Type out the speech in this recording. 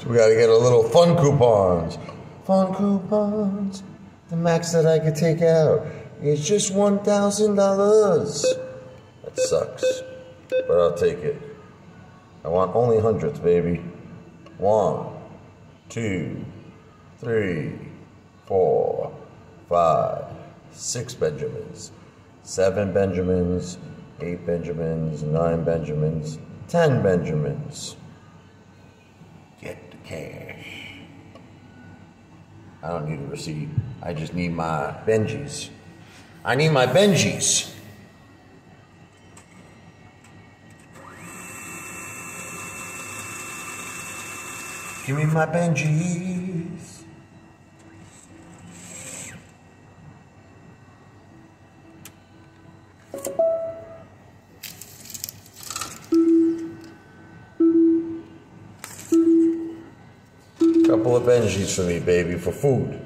So we gotta get a little fun coupons. Fun coupons. The max that I could take out is just $1,000. That sucks, but I'll take it. I want only hundreds, baby. One, two, three, four, five, six Benjamins, seven Benjamins, eight Benjamins, nine Benjamins, ten Benjamins. Get cash. I don't need a receipt. I just need my Benjis. I need my Benjis. Give me my Benjis. Couple of Benjis for me, baby, for food.